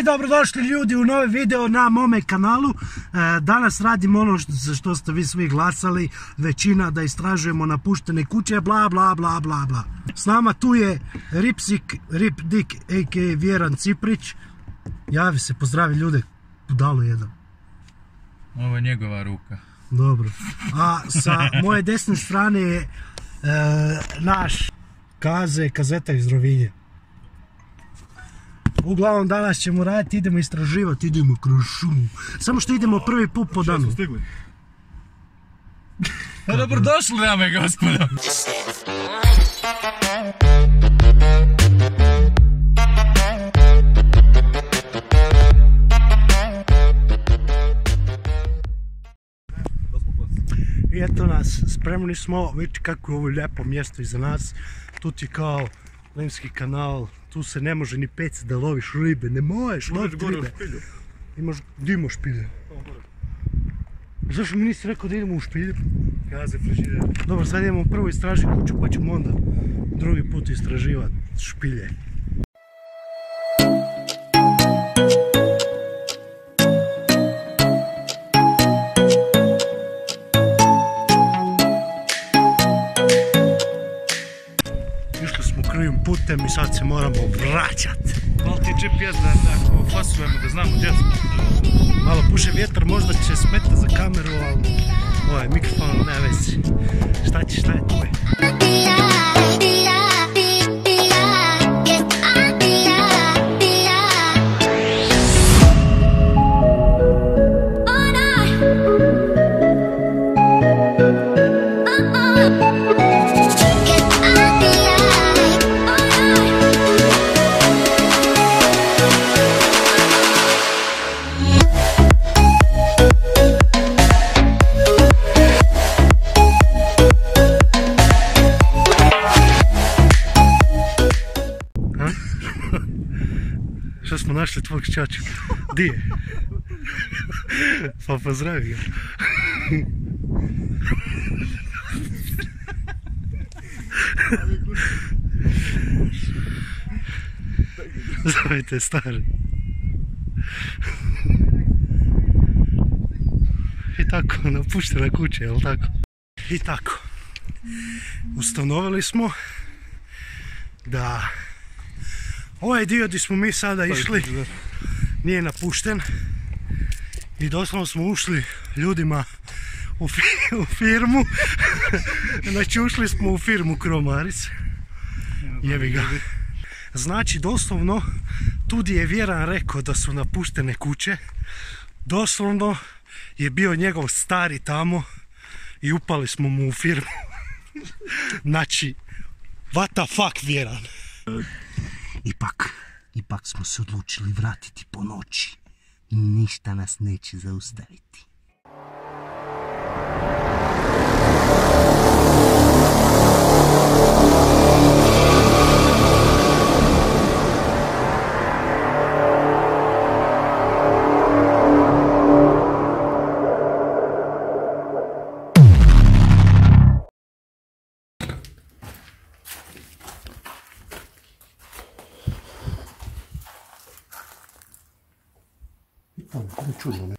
I dobrodošli ljudi u novi video na mome kanalu. E, danas radimo ono za što ste vi svi glasali, većina da istražujemo napuštene kuće, bla bla bla bla bla. S nama tu je Ripsik, Rip Dik, a.k.a. Vjeran Ciprić. Javi se, pozdravi ljude, budalo jedan. Ovo je njegova ruka. Dobro. A sa moje desne strane je e, naš Kaze, kazeta iz Rovinje. Uglavnom danas ćemo raditi, idemo istraživati, idemo kroz šumu. Samo što idemo prvi put po danu. stigli? Pa dobrodošli dame i gospodo. I eto nas, spremni smo, vidite kako je ovo lijepo mjesto iza nas. Tu ti kao Limski kanal, tu se ne može ni pec da loviš ribe, ne možeš loviti gore u ribe. špilju. Imaš, di imaš špilje? Zašto mi nisi rekao da idemo u špilju? Kaze frižider. Dobro, sad idemo prvo istražiti kuću pa ćemo onda drugi put istraživati špilje. Krivim putem i sad se moramo vraćati. Malo ti GPS da, da ako fasujemo da znamo gdje smo. Malo puše vjetar, možda će smeta za kameru, ali ovaj mikrofon ne vezi. Šta će, šta je, tu je. Tvog čaču? Di je? Pa pozdravi ga. Zovite stari. I tako, napuštena kuća, jel tako? I tako. Ustanovili smo da ovaj dio gdje smo mi sada išli nije napušten. I doslovno smo ušli ljudima u, fi- u firmu. Znači ušli smo u firmu Kromaric. Jevi ga. znači doslovno tu gdje je Vjeran rekao da su napuštene kuće. Doslovno je bio njegov stari tamo i upali smo mu u firmu. Znači what the fuck Vjeran. Ipak, ipak smo se odlučili vratiti po noći. Ništa nas neće zaustaviti. Čudno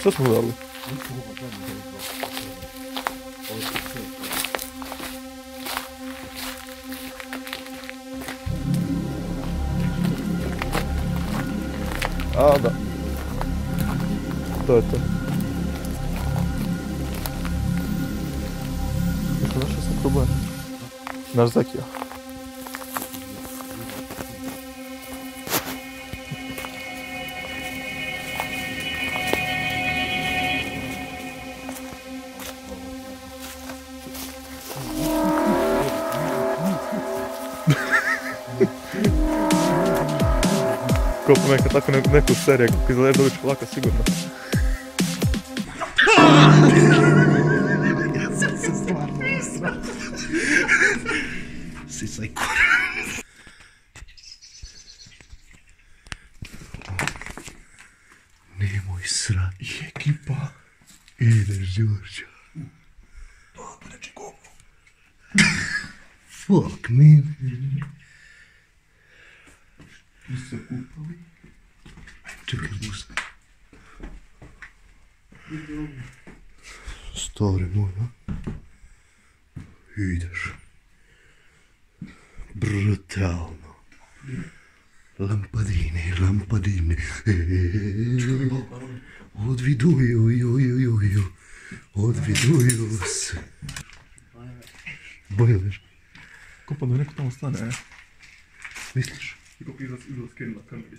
Što smo dali? A, da. To je to. Jesi našao sam problem? Kao neka tako ne, neku seriju, kako izgledaš sigurno. ja sam se Nemoj srat. Ekipa. Znači, Fuck, man. Stari moj, a? Ideš. Brutalno. Lampadine, lampadine. Odviduju, ju, ju, ju, ju. Odviduju se. Bojler, Kopa da neko tamo stane, e. misliš? I kopa izlaz, izlaz na kameri.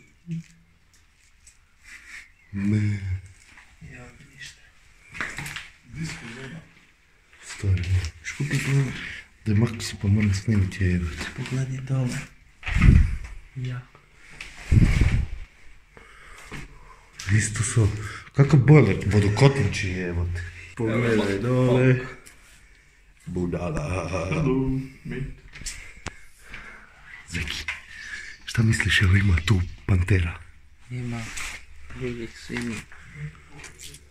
Ne. Stari moj. Škupi gledam. Da maksi pa moram snimiti je jebati. Pogledaj dole. Ja. Isto su, kakav bojler, vodokotnići jebate. Pogledaj dole. Budala. Hello, mate. Zeki, šta misliš, jel ima tu pantera? Ima svini. Evo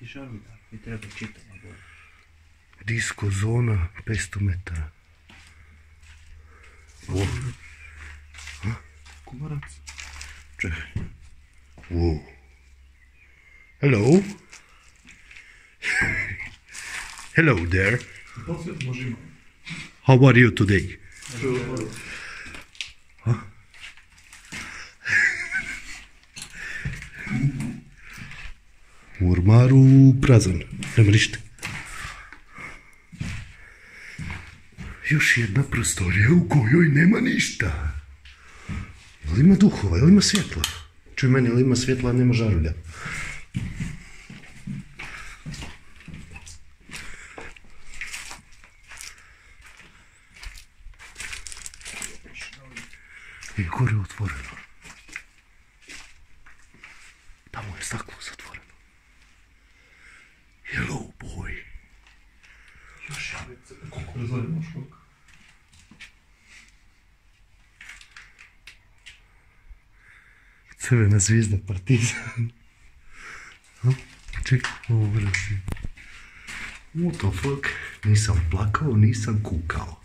i Žarvida. Mi treba čitava gore. Disko zona 500 metara. Wow. Čekaj. Hello. Hello there. How are you today? Huh? U ormaru prazan, nema ništa. Još jedna prostorija u kojoj nema ništa. Jel ima duhova, jel ima svjetla? Čuj meni, jel ima svjetla, nema žarulja? I gore otvoreno. Tamo je staklo zatvoreno. Hello boy. Još javice. Koliko razvore imaš koliko? Crvena zvijezda partizan. Čekaj, ovo vrati. What the fuck? Nisam plakao, nisam kukao.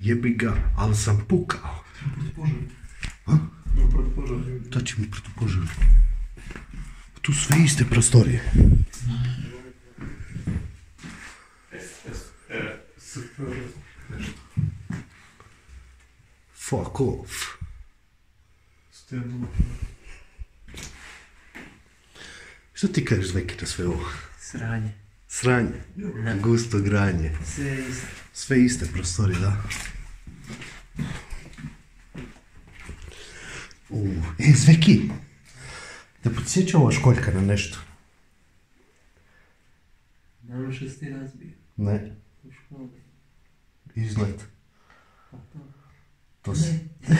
Jebi ga, ali sam pukao. To će mi protupožar. Tu sve iste prostorije. Fuck off. Stenu. Što ti kažeš Zveki na sve ovo? Sranje. Sranje. Gusto granje. Sve isto. Sve iste prostorije, da. U, e, Zveki! Da podsjeća ova školjka na nešto? Naravno što si ti razbio. Ne, U školi. izgled. Pa to. To si...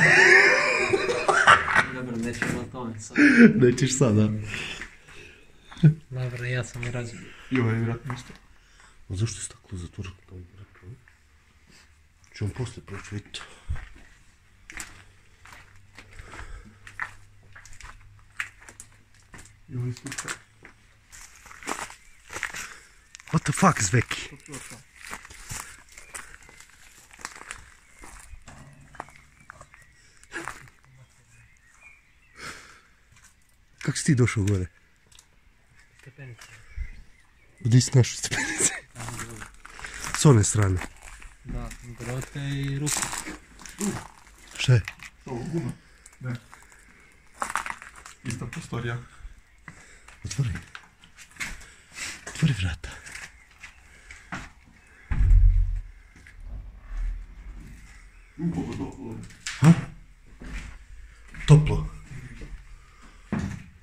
Dobro, nećemo o tome sad. Nećeš sada. Добре, ja sam razum. I ovaj vjerojatno isto. A zašto je staklo zatvoreno? Pa vjerojatno. Čemo posle proći vidjeti. I ovaj slučaj. What the fuck, Zveki? Как си ти дошъл горе? Оди си нашите пеница. Соне сране. Да, грот е и рук. Ще. Гума. Да. Иста постория. Отвори. Отвори врата. А? Топло.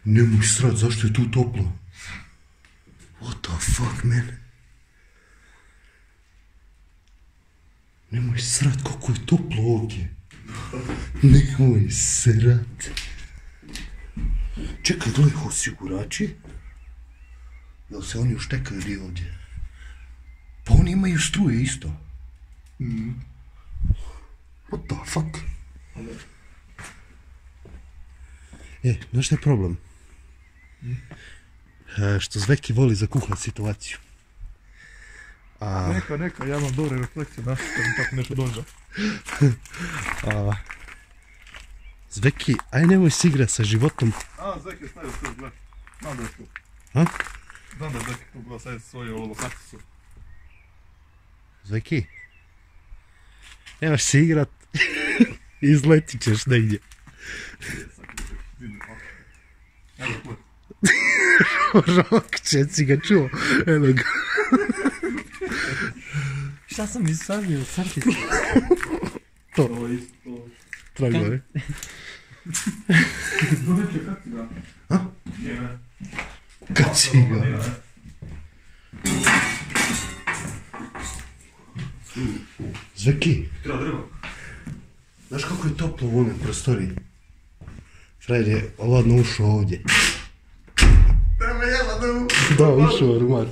Не му се срат, защо е тук топло? The fuck, man? Nemoj srat, kako je toplo ovdje. Nemoj srat. Čekaj, gledaj, osigurači. Jel se oni uštekaju di ovdje? Pa oni imaju struje isto. Mm. What the fuck? E, znaš šta je problem? E, što Zveki voli zakuhat situaciju. A, Neka, neka, ja imam dobre refleksije, znaš kad mi tako nešto dođe. a, Zveki, aj nemoj si igrat sa životom. A, je stavio sve, gle. Znam da je tu. A? Znam da je Zek tu bila stavio svoju ovu lokaciju. Zveki, nemaš si igrat. Izletit ćeš negdje. Evo tu. Rok, čeci ga čuo. Evo ga. Šta sam isavio? Crticu. Ovo je isto. Tragove. To neće kak ti da? A? Nije, ne. Kad si ga. Zveki, Treba drvo. znaš kako je toplo u prostoriji? Frajer je ladno ušao ovdje. Da ušao u ormar.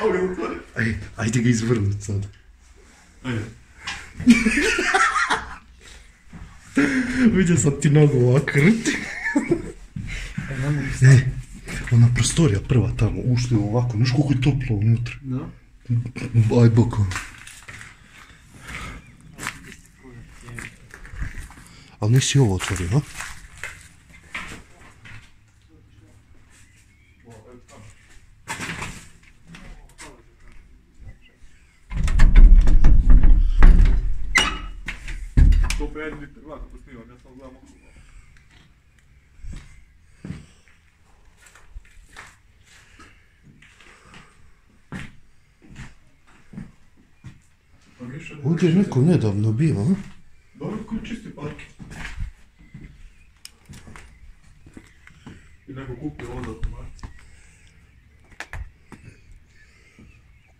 Evo ga utvori. Aj, ajde ga izvrnut sad. Ajde. Vidio sam ti nogu ovako krti. E, ona prostorija prva tamo, ušli ovako, znaš koliko je toplo unutra. Da. Aj boko. Ali nisi ovo otvorio, a? To pa ja kako snimam, sam gledam okolo. Pa Ovdje je neko nedavno bio, a? Dobro, koji čisti park. I neko kupio ovdje automat.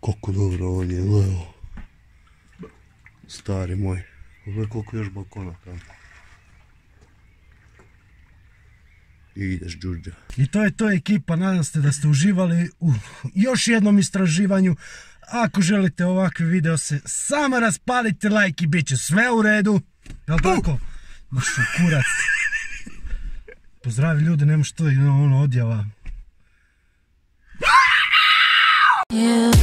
Kako dobro ovdje je, Leo. Stari moj. Pogledaj koliko još balkona tamo. I ideš džuđa. I to je to ekipa, nadam se da ste uživali u još jednom istraživanju. Ako želite ovakve video se samo raspalite like i bit će sve u redu. Jel tako? Mašu kurac. Pozdravi ljudi, nema što i ono odjava. Yeah.